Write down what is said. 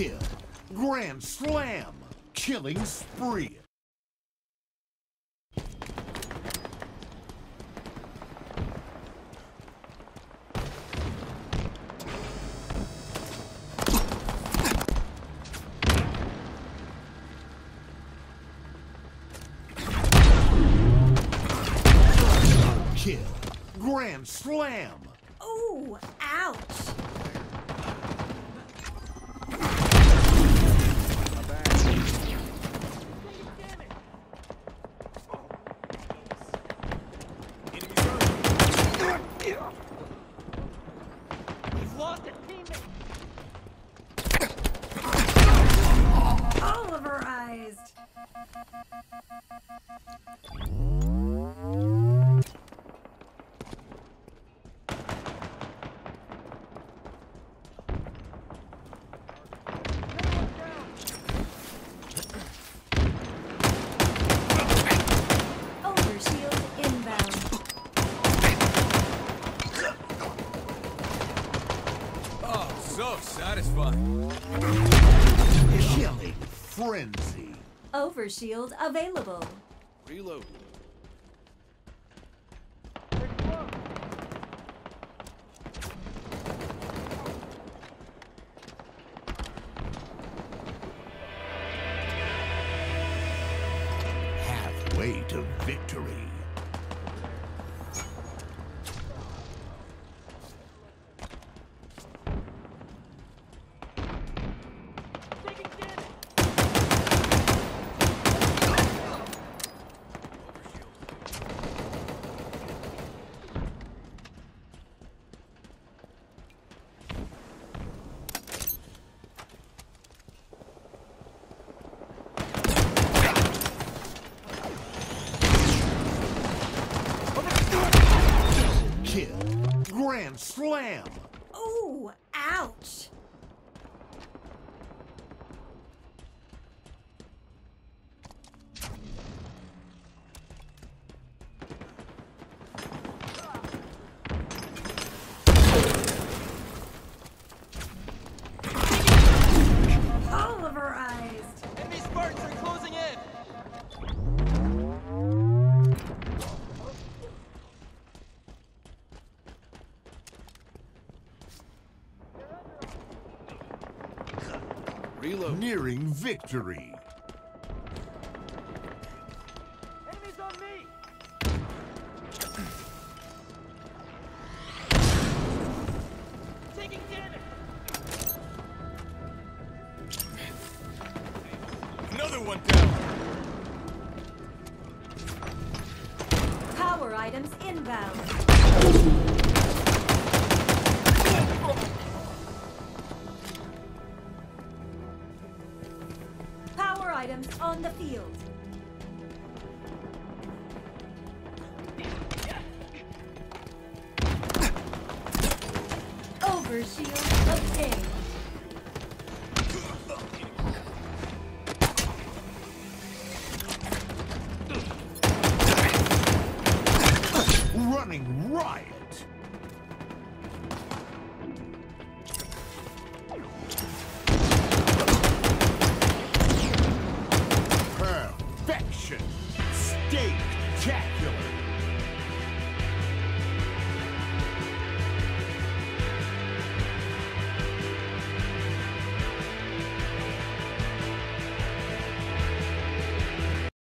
kill. Grand slam. Killing spree. Kill. Grand slam. Ooh, ouch. Oh, so satisfying. Killing frenzy. Overshield available. Reload. Halfway to victory. Taking damage. Kill. Grand slam. Ooh, ouch. Reload. Nearing victory. Enemies on me. Taking damage. Another one down. Power items inbound. Items on the field. Overshield obtained. Perfection. Steak. Jack.